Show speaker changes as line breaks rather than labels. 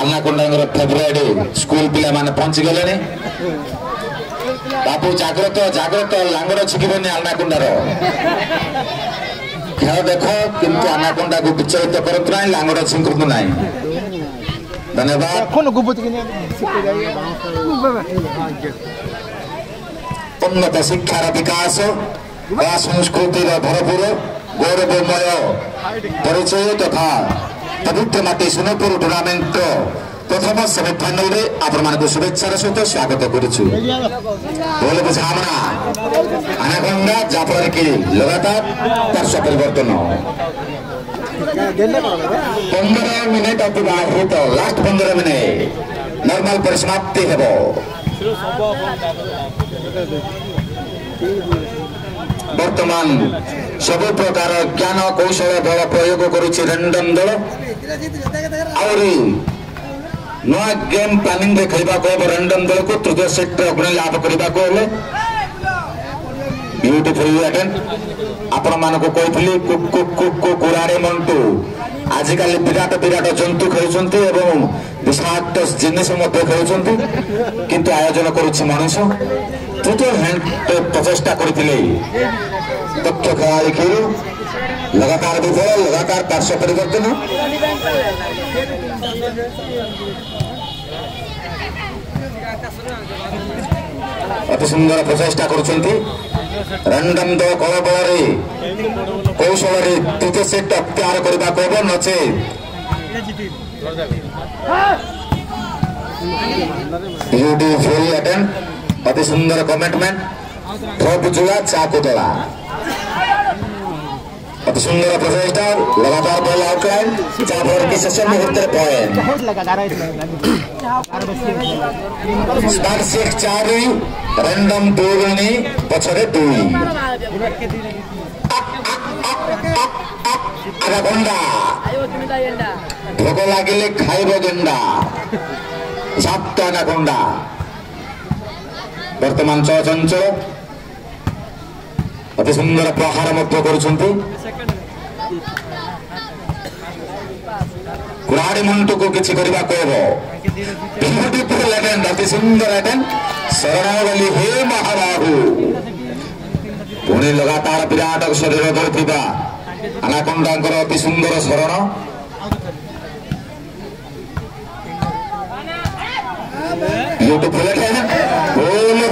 ଆଲ୍ଲାକୁଣ୍ଡାଙ୍କର favourite school ପିଲାମାନେ ପହଞ୍ଚିଗଲେଣି ବାବୁ ଜାଗ୍ରତ ଜାଗ୍ରତ ଲାଙ୍ଗର ଛିକିବନି ଆଲ୍ଲାକୁଣ୍ଡାର ଖେଳ ଦେଖ କିନ୍ତୁ ଆନାକୋଣ୍ଡାକୁ ବିଚଳିତ କରନ୍ତୁ ନାହିଁ ଲାଙ୍ଗର ଛିଙ୍କନ୍ତୁ ନାହିଁ ଧନ୍ୟବାଦ ଉନ୍ନତ ଶିକ୍ଷାର ବିକାଶ ବା ସଂସ୍କୃତିର ଭରପୁର ଗୌରବମୟ ପରିଚୟ ତଥା ତଦୁକ୍ତ ମାଟି ସୁନପୁର ଟୁର୍ଣ୍ଣାମେଣ୍ଟ ପ୍ରଥମ ସେମିଫାଇନାଲରେ ଆପଣମାନଙ୍କୁ ଶୁଭେଚ୍ଛାର ସହିତ ସ୍ୱାଗତ କରୁଛୁ ଭଲ ବୁଝାମଣା ଆନାକଣ୍ଡା ଯାହାଫଳରେ କି ଲଗାତାର ପାର୍ଶ୍ୱ ପରିବର୍ତ୍ତନ ପନ୍ଦର ମିନିଟ୍ ଅତିବାହିତ ଲାଷ୍ଟ ପନ୍ଦର ମିନିଟ୍ ନର୍ମାଲ ପରିସମାପ୍ତି ହେବ ବର୍ତ୍ତମାନ ସବୁ ପ୍ରକାର ଜ୍ଞାନ କୌଶଳ ବଳ ପ୍ରୟୋଗ କରୁଛି ରେଣ୍ଡମ ଦଳ ଆହୁରି ନୂଆ ଗେମ୍ ପ୍ଲାନିଂରେ ଖେଳିବାକୁ ହେବ ରେଣ୍ଡମ ଦଳକୁ ତୃତୀୟ ସେଟ୍ରେ ଅଗ୍ରଣୀ ଲାଭ କରିବାକୁ ହେଲେ ବ୍ୟୁଟିଫୁଲ ଆଟେଣ୍ଟ ଆପଣମାନଙ୍କୁ କହିଥିଲି କୁକ୍ କୁକ୍ କୁକ୍ କୁରାରେ ମଣ୍ଟୁ ଆଜିକାଲି ବିରାଟ ବିରାଟ ଜନ୍ତୁ ଖେଳୁଛନ୍ତି ଏବଂ ବିଷାକ୍ତ ଜିନିଷ ମଧ୍ୟ ଖେଳୁଛନ୍ତି କିନ୍ତୁ ଆୟୋଜନ କରୁଛି ମଣିଷ ତୃତୀୟ ପ୍ରଚେଷ୍ଟା କରିଥିଲେ ଦକ୍ଷ ଖେଳାଳି ଖେଳୁ ଲଗାତାର ବିଫଳ ଲଗାତାର ପାର୍ଶ୍ୱ ପରିବର୍ତ୍ତନ ଅତି ସୁନ୍ଦର ପ୍ରଚେଷ୍ଟା କରୁଛନ୍ତି ରଣଦାନ୍ତ କଳାବଳରେ କୌଶଳରେ ତୃତୀୟ ସେଟ୍ ଅକ୍ତିଆର କରିବାକୁ ହେବ ନଚେତ୍ beautiful attempt অতি সুন্দর কমিটমেন্ট ঠোপ জুড়া চাকু তোলা অতি সুন্দর প্রচেষ্টা লাগাতার বল আউটলাইন
যা ফলে কি শেষ মুহূর্তের
পয়েন্ট স্টার র্যান্ডম দৌড়নি বছরে দুই আধা ঘন্টা ভোগ লাগিলে খাইব গেন্ডা সাতটা আধা ঘন্টা বর্তমান চঞ্চ অতি সুন্দর প্রহার মধ্য করছেন କୁରାଡ଼ିମାନଙ୍କୁ କିଛି କରିବାକୁ ହେବ ବିୟୁଟିଫୁଲ ଲାଟେନ୍ ଅତି ସୁନ୍ଦର ଲାଟେନ୍ ଶରଣାବଲି ହେ ମହାବାହୁ ପୁଣି ଲଗାତାର ବିରାଟ ଶରୀର ଦେଉଥିବା ଆନାକୋଣ୍ଡାଙ୍କର ଅତି ସୁନ୍ଦର ଶରଣ ବିୟୁଟିଫୁଲ ଲାଟେନ୍